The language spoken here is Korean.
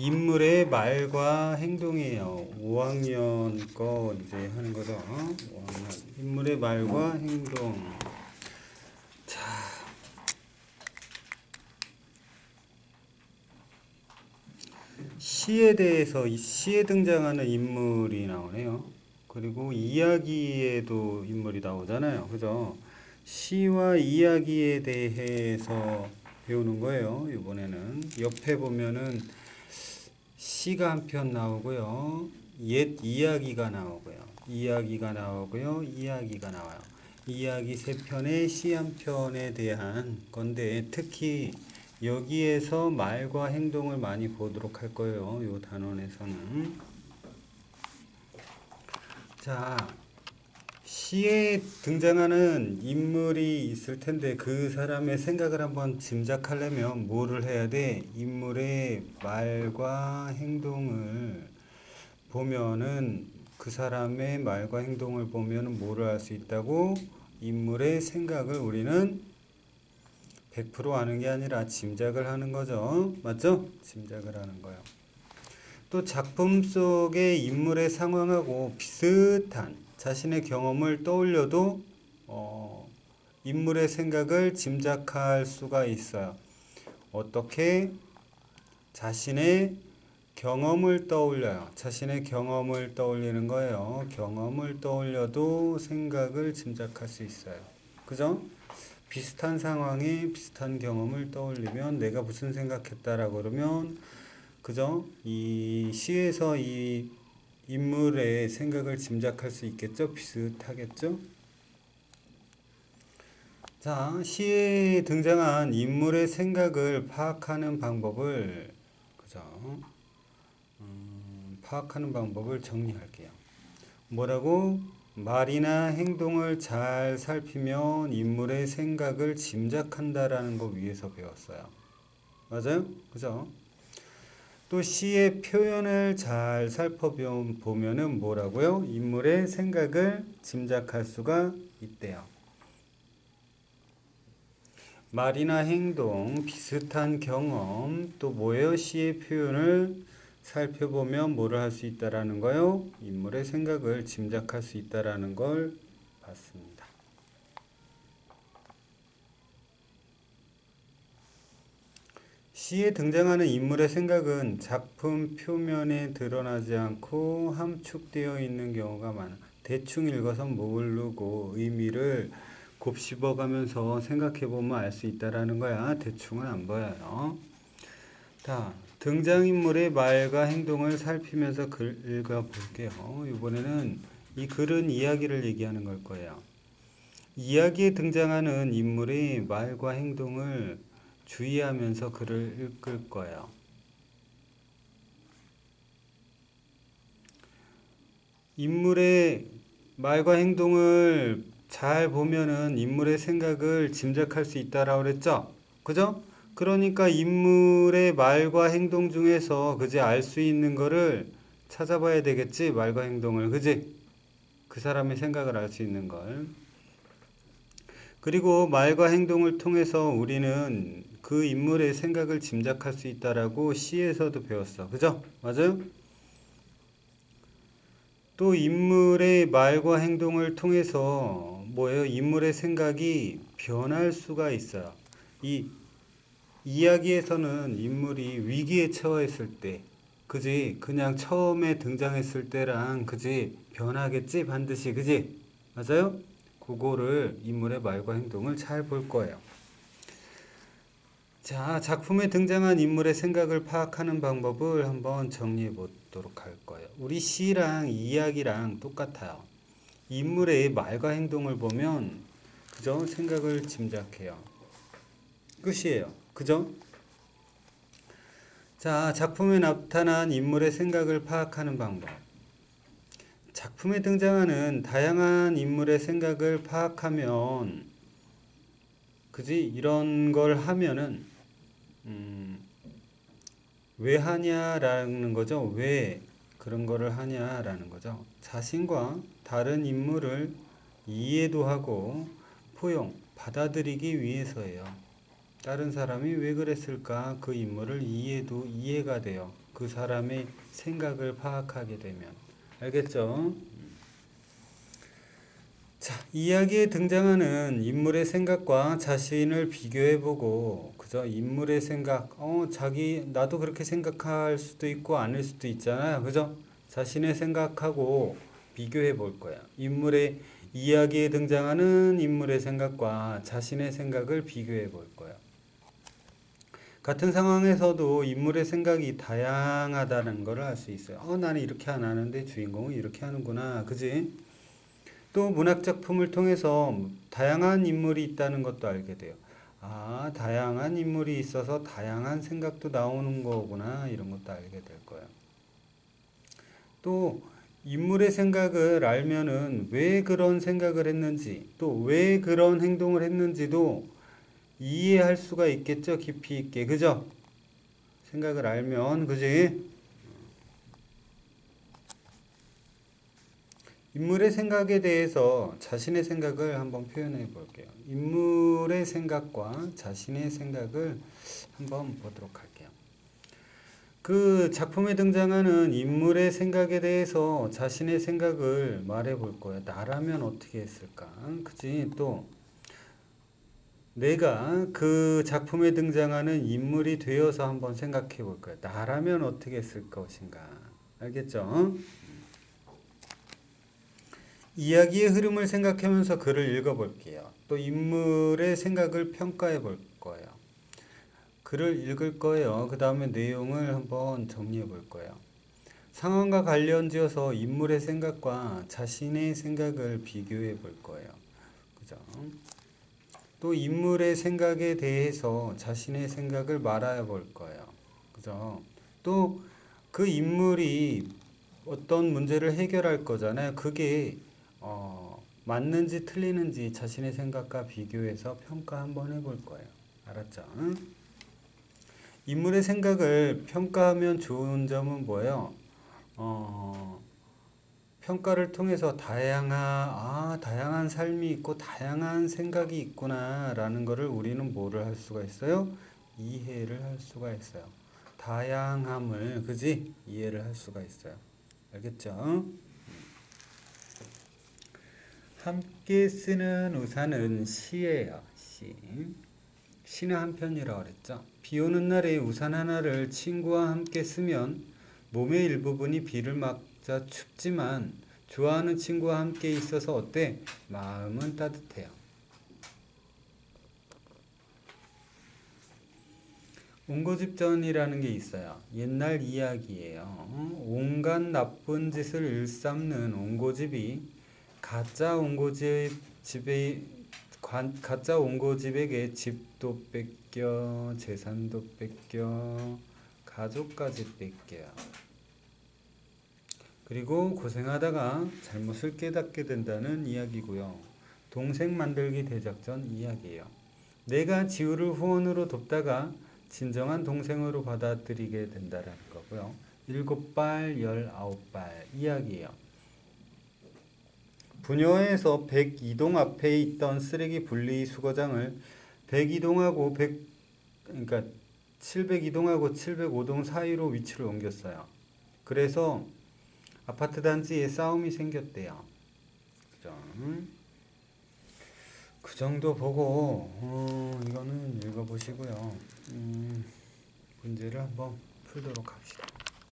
인물의 말과 행동이에요. 5학년 거 이제 하는 거죠. 5학년. 인물의 말과 행동. 자. 시에 대해서 이 시에 등장하는 인물이 나오네요. 그리고 이야기에도 인물이 나오잖아요. 그죠? 시와 이야기에 대해서 배우는 거예요. 이번에는 옆에 보면은 시가 한 편 나오고요. 옛 이야기가 나오고요. 이야기가 나오고요. 이야기가 나와요. 이야기 세 편에 시한 편에 대한 건데 특히 여기에서 말과 행동을 많이 보도록 할 거예요. 요 단원에서는. 자, 시에 등장하는 인물이 있을 텐데 그 사람의 생각을 한번 짐작하려면 뭐를 해야 돼? 인물의 말과 행동을 보면은 그 사람의 말과 행동을 보면은 뭐를 알 수 있다고? 인물의 생각을 우리는 100% 아는 게 아니라 짐작을 하는 거죠. 맞죠? 짐작을 하는 거예요. 또 작품 속의 인물의 상황하고 비슷한 자신의 경험을 떠올려도 어, 인물의 생각을 짐작할 수가 있어요. 어떻게 자신의 경험을 떠올려요. 자신의 경험을 떠올리는 거예요. 경험을 떠올려도 생각을 짐작할 수 있어요. 그죠? 비슷한 상황에 비슷한 경험을 떠올리면 내가 무슨 생각했다라고 그러면 그죠? 이 시에서 이 인물의 생각을 짐작할 수 있겠죠? 비슷하겠죠? 자, 시에 등장한 인물의 생각을 파악하는 방법을 그죠? 음, 파악하는 방법을 정리할게요. 뭐라고? 말이나 행동을 잘 살피면 인물의 생각을 짐작한다라는 거 위에서 배웠어요. 맞아요? 그죠? 또 시의 표현을 잘 살펴보면은 뭐라고요? 인물의 생각을 짐작할 수가 있대요. 말이나 행동, 비슷한 경험, 또 뭐예요? 시의 표현을 살펴보면 뭐를 할 수 있다라는 거요? 인물의 생각을 짐작할 수 있다라는 걸 봤습니다. 시에 등장하는 인물의 생각은 작품 표면에 드러나지 않고 함축되어 있는 경우가 많아. 대충 읽어서 모르고 의미를 곱씹어가면서 생각해보면 알 수 있다라는 거야. 대충은 안 보여요. 자, 등장인물의 말과 행동을 살피면서 글 읽어볼게요. 이번에는 이 글은 이야기를 얘기하는 걸 거예요. 이야기에 등장하는 인물의 말과 행동을 주의하면서 글을 읽을 거예요. 인물의 말과 행동을 잘 보면은 인물의 생각을 짐작할 수 있다라고 그랬죠? 그죠? 그러니까 인물의 말과 행동 중에서 그지 알 수 있는 거를 찾아봐야 되겠지 말과 행동을 그지 그 사람의 생각을 알 수 있는 걸 그리고 말과 행동을 통해서 우리는 그 인물의 생각을 짐작할 수 있다라고 시에서도 배웠어 그죠 맞아요 또 인물의 말과 행동을 통해서 뭐예요 인물의 생각이 변할 수가 있어요 이 이야기에서는 인물이 위기에 처했을 때, 그지? 그냥 처음에 등장했을 때랑, 그지? 변하겠지? 반드시, 그지? 맞아요? 그거를 인물의 말과 행동을 잘 볼 거예요. 자, 작품에 등장한 인물의 생각을 파악하는 방법을 한번 정리해 보도록 할 거예요. 우리 시랑 이야기랑 똑같아요. 인물의 말과 행동을 보면, 그죠? 생각을 짐작해요. 끝이에요. 그죠? 자, 작품에 나타난 인물의 생각을 파악하는 방법. 작품에 등장하는 다양한 인물의 생각을 파악하면, 그지? 이런 걸 하면은, 음, 왜 하냐라는 거죠. 왜 그런 거를 하냐라는 거죠. 자신과 다른 인물을 이해도 하고 포용, 받아들이기 위해서예요. 다른 사람이 왜 그랬을까 그 인물을 이해도 이해가 돼요. 그 사람의 생각을 파악하게 되면 알겠죠? 자, 이야기에 등장하는 인물의 생각과 자신을 비교해보고, 그죠? 인물의 생각, 어, 자기, 나도 그렇게 생각할 수도 있고 아닐 수도 있잖아요. 그죠? 자신의 생각하고 비교해 볼 거야. 인물의, 이야기에 등장하는 인물의 생각과 자신의 생각을 비교해 볼 거야. 같은 상황에서도 인물의 생각이 다양하다는 걸 알 수 있어요. 어, 나는 이렇게 안 하는데 주인공은 이렇게 하는구나. 그지? 또 문학 작품을 통해서 다양한 인물이 있다는 것도 알게 돼요. 아, 다양한 인물이 있어서 다양한 생각도 나오는 거구나. 이런 것도 알게 될 거예요. 또 인물의 생각을 알면은 왜 그런 생각을 했는지, 또 왜 그런 행동을 했는지도 이해할 수가 있겠죠. 깊이 있게. 그죠? 생각을 알면, 그지? 인물의 생각에 대해서 자신의 생각을 한번 표현해 볼게요. 인물의 생각과 자신의 생각을 한번 보도록 할게요. 그 작품에 등장하는 인물의 생각에 대해서 자신의 생각을 말해 볼 거예요. 나라면 어떻게 했을까? 그지? 또 내가 그 작품에 등장하는 인물이 되어서 한번 생각해 볼 거예요. 나라면 어떻게 했을 것인가? 알겠죠? 이야기의 흐름을 생각하면서 글을 읽어볼게요. 또 인물의 생각을 평가해 볼 거예요. 글을 읽을 거예요. 그 다음에 내용을 한번 정리해 볼 거예요. 상황과 관련지어서 인물의 생각과 자신의 생각을 비교해 볼 거예요. 그죠? 또 인물의 생각에 대해서 자신의 생각을 말해 볼 거예요. 그죠? 또 그 인물이 어떤 문제를 해결할 거잖아요. 그게 어, 맞는지 틀리는지 자신의 생각과 비교해서 평가 한번 해볼 거예요. 알았죠? 응? 인물의 생각을 평가하면 좋은 점은 뭐예요? 어, 평가를 통해서 다양한 아 다양한 삶이 있고 다양한 생각이 있구나라는 것을 우리는 뭐를 할 수가 있어요? 이해를 할 수가 있어요. 다양함을 그지 이해를 할 수가 있어요. 알겠죠? 함께 쓰는 우산은 시예요. 시. 시는 한 편이라고 그랬죠. 비 오는 날에 우산 하나를 친구와 함께 쓰면 몸의 일부분이 비를 막자 춥지만 좋아하는 친구와 함께 있어서 어때? 마음은 따뜻해요. 옹고집전이라는 게 있어요. 옛날 이야기예요. 온갖 나쁜 짓을 일삼는 옹고집이 가짜 온고집 집에 관, 가짜 온고집에게 집도 뺏겨 재산도 뺏겨 가족까지 뺏겨요. 그리고 고생하다가 잘못을 깨닫게 된다는 이야기고요. 동생 만들기 대작전 이야기예요. 내가 지우를 후원으로 돕다가 진정한 동생으로 받아들이게 된다는 거고요. 일곱 발, 열아홉 발 이야기예요. 분여에서 102동 앞에 있던 쓰레기 분리 수거장을 102동하고 100 그러니까 702동하고 705동 사이로 위치를 옮겼어요. 그래서 아파트 단지에 싸움이 생겼대요. 그죠? 그 정도 보고 어, 이거는 읽어보시고요. 음, 문제를 한번 풀도록 합시다.